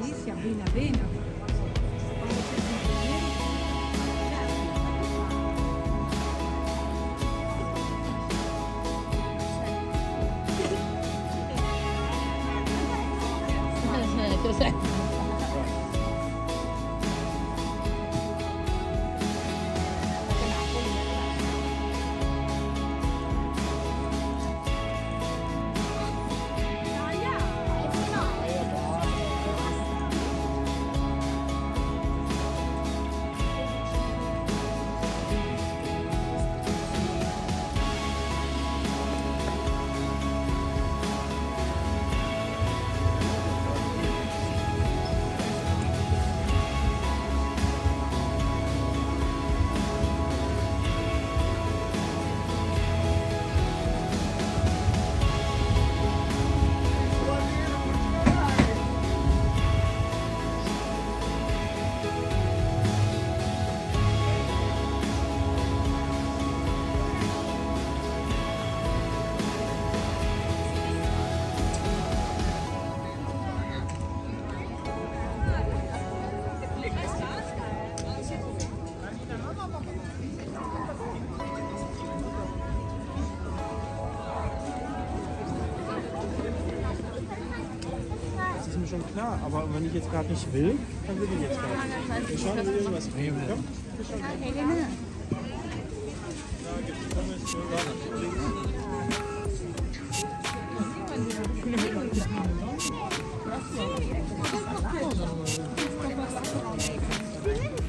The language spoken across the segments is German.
Patricia, buena, buena. Schon klar. Aber wenn ich jetzt gerade nicht will, dann will ich jetzt gar nicht. Wir schauen uns irgendwas nehmen. Ja? Wir schauen. Eh,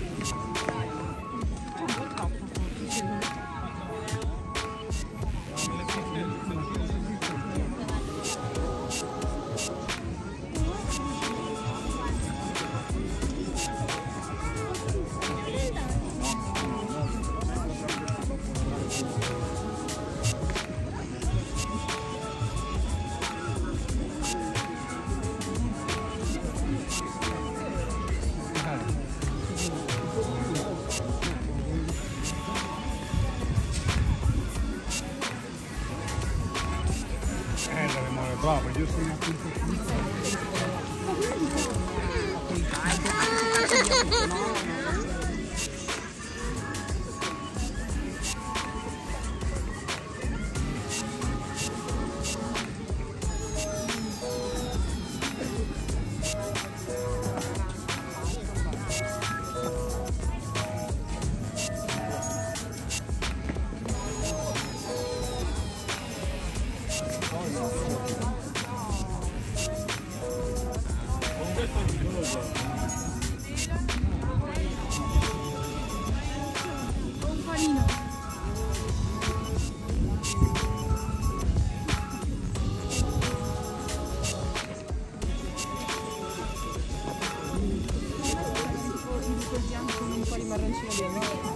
那边去了。